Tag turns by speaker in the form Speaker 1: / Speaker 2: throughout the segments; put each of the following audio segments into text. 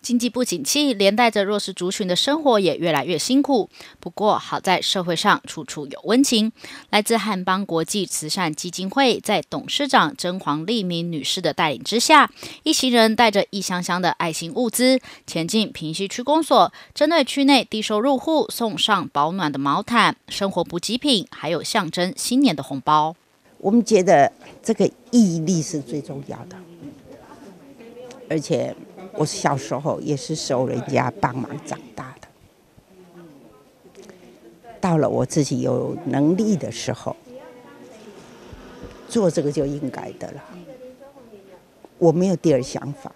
Speaker 1: 经济不景气，连带着弱势族群的生活也越来越辛苦。不过，好在社会上处处有温情。来自汉邦国际慈善基金会在董事长甄黄丽明女士的带领之下，一行人带着一箱箱的爱心物资，前进平西区公所，针对区内低收入户送上保暖的毛毯、生活补给品，还有象征新年的红包。
Speaker 2: 我们觉得这个毅力是最重要的，而且。我小时候也是受人家帮忙长大的，到了我自己有能力的时候，做这个就应该的了。我没有第二想法，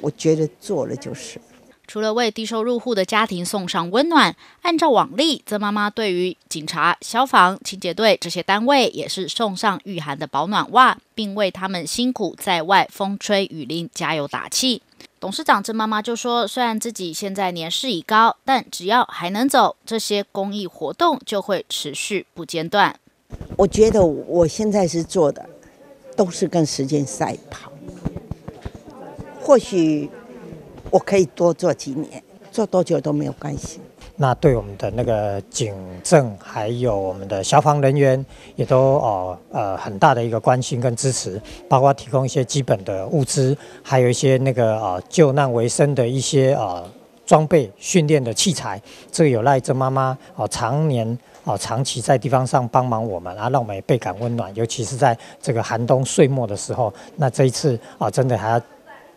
Speaker 2: 我觉得做了就是。
Speaker 1: 除了为低收入户的家庭送上温暖，按照往例，曾妈妈对于警察、消防、清洁队这些单位也是送上御寒的保暖袜，并为他们辛苦在外风吹雨淋加油打气。董事长郑妈妈就说：“虽然自己现在年事已高，但只要还能走，这些公益活动就会持续不间断。
Speaker 2: 我觉得我现在是做的，都是跟时间赛跑。或许我可以多做几年，做多久都没有关系。”
Speaker 3: 那对我们的那个警政，还有我们的消防人员，也都哦呃很大的一个关心跟支持，包括提供一些基本的物资，还有一些那个啊救难为生的一些啊装备、训练的器材。这个有赖郑妈妈哦常年哦长期在地方上帮忙我们，啊让我们也倍感温暖，尤其是在这个寒冬岁末的时候。那这一次啊真的还要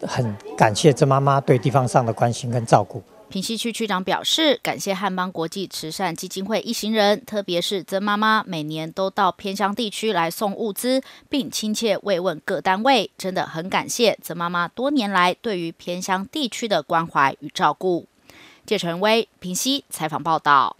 Speaker 3: 很感谢郑妈妈对地方上的关心跟照顾。
Speaker 1: 平西区区长表示，感谢汉邦国际慈善基金会一行人，特别是曾妈妈，每年都到偏乡地区来送物资，并亲切慰问各单位，真的很感谢曾妈妈多年来对于偏乡地区的关怀与照顾。谢成威，平西采访报道。